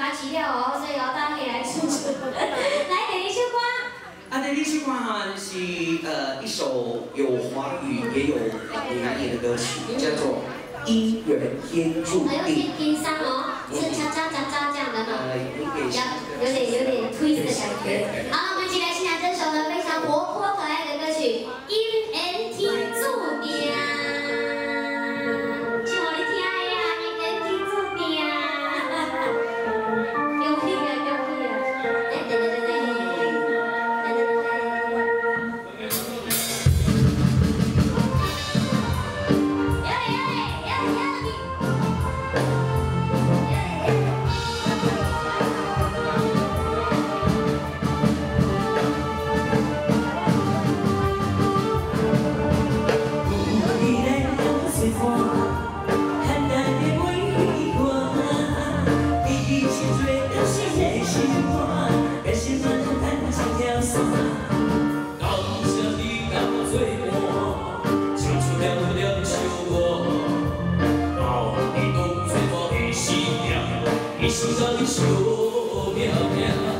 加饲料哦，所以哦，大家可以来试试。来，给你首歌。啊，第一首歌哈是呃一首有华语也有闽南语的歌曲，叫做《姻缘天注还有定》。点悲伤哦，是喳喳喳喳这样的哈，呃，有点有有点有点 twist 的感觉。好，我们一起来欣赏这首呢非常活泼可爱的歌曲《姻心让你笑命命，啊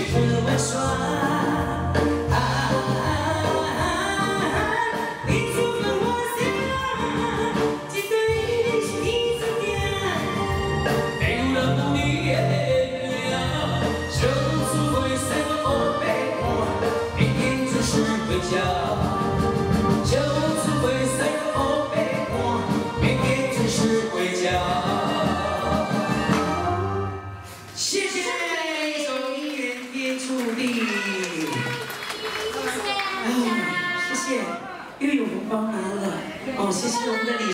一起是天注定》。谢谢。谢谢，又有红包拿了。哦，谢谢我们的李。